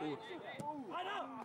Gut. Einer!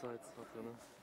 Salz noch drin.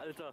Alter!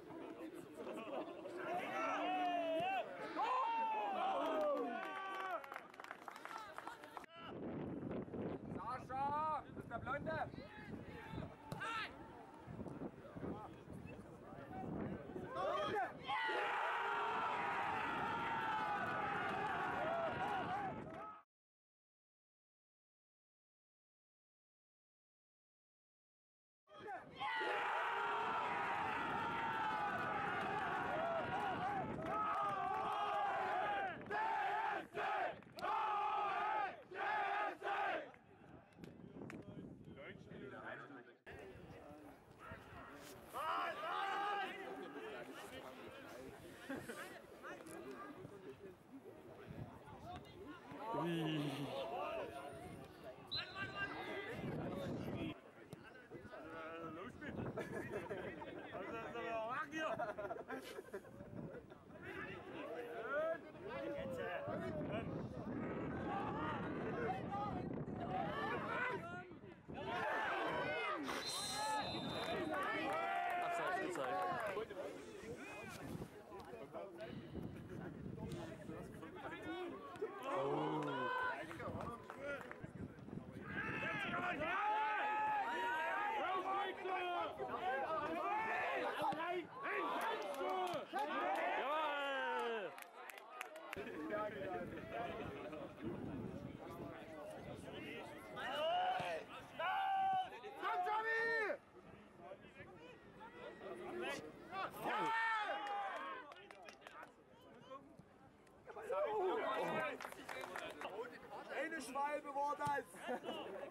Schwalbe war das!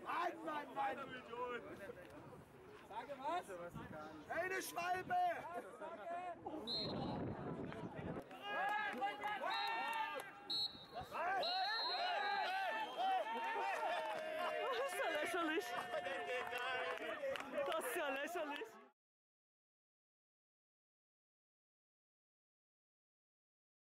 Mann, Mann, Mann! Sage was? Eine Schwalbe! Das ist ja lächerlich.